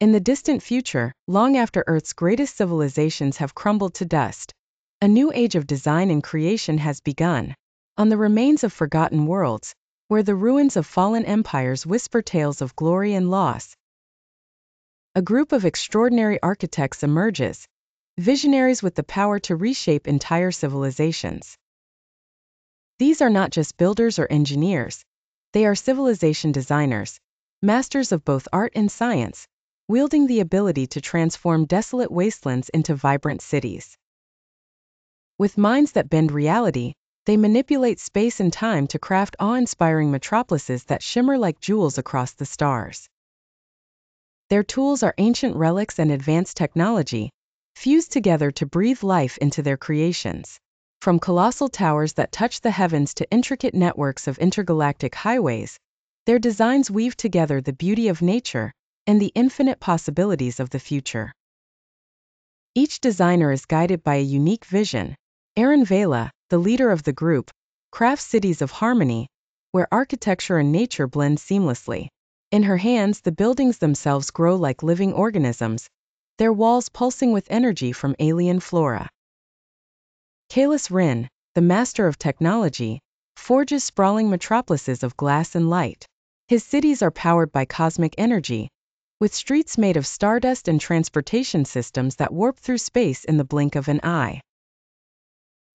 In the distant future, long after Earth's greatest civilizations have crumbled to dust, a new age of design and creation has begun. On the remains of forgotten worlds, where the ruins of fallen empires whisper tales of glory and loss, a group of extraordinary architects emerges, visionaries with the power to reshape entire civilizations. These are not just builders or engineers, they are civilization designers, masters of both art and science, wielding the ability to transform desolate wastelands into vibrant cities. With minds that bend reality, they manipulate space and time to craft awe inspiring metropolises that shimmer like jewels across the stars. Their tools are ancient relics and advanced technology, fused together to breathe life into their creations. From colossal towers that touch the heavens to intricate networks of intergalactic highways, their designs weave together the beauty of nature and the infinite possibilities of the future. Each designer is guided by a unique vision. Arin Vela, the leader of the group, crafts cities of harmony, where architecture and nature blend seamlessly. In her hands, the buildings themselves grow like living organisms, their walls pulsing with energy from alien flora. Kaelus Ryn, the master of technology, forges sprawling metropolises of glass and light. His cities are powered by cosmic energy, with streets made of stardust and transportation systems that warp through space in the blink of an eye.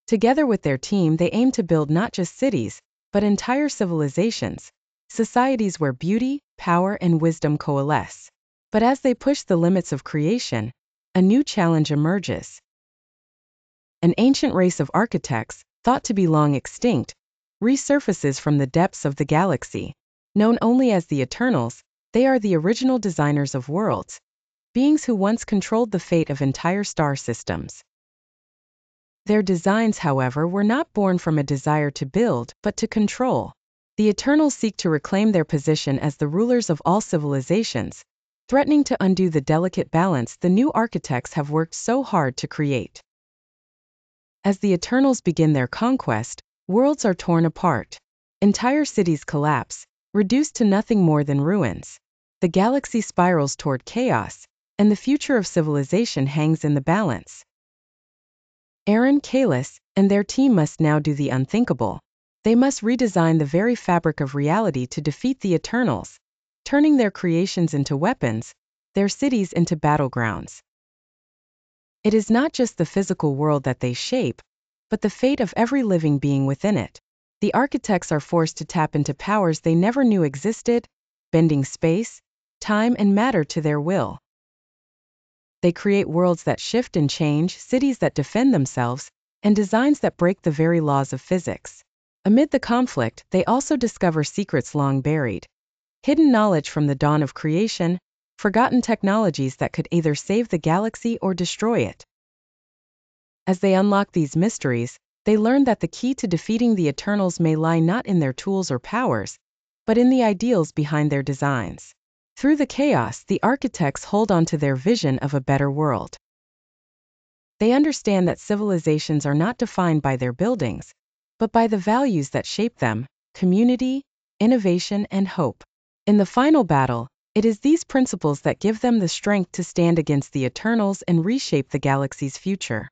Together with their team, they aim to build not just cities, but entire civilizations, societies where beauty, power, and wisdom coalesce. But as they push the limits of creation, a new challenge emerges. An ancient race of architects, thought to be long extinct, resurfaces from the depths of the galaxy. Known only as the Eternals, they are the original designers of worlds, beings who once controlled the fate of entire star systems. Their designs, however, were not born from a desire to build, but to control. The Eternals seek to reclaim their position as the rulers of all civilizations, threatening to undo the delicate balance the new architects have worked so hard to create. As the Eternals begin their conquest, worlds are torn apart. Entire cities collapse, reduced to nothing more than ruins. The galaxy spirals toward chaos, and the future of civilization hangs in the balance. Arin Kaelus and their team must now do the unthinkable. They must redesign the very fabric of reality to defeat the Eternals, turning their creations into weapons, their cities into battlegrounds. It is not just the physical world that they shape, but the fate of every living being within it. The architects are forced to tap into powers they never knew existed, bending space, time, and matter to their will. They create worlds that shift and change, cities that defend themselves, and designs that break the very laws of physics. Amid the conflict, they also discover secrets long buried hidden knowledge from the dawn of creation, forgotten technologies that could either save the galaxy or destroy it. As they unlock these mysteries, they learn that the key to defeating the Eternals may lie not in their tools or powers, but in the ideals behind their designs. Through the chaos, the architects hold on to their vision of a better world. They understand that civilizations are not defined by their buildings, but by the values that shape them community, innovation, and hope. In the final battle, it is these principles that give them the strength to stand against the Eternals and reshape the galaxy's future.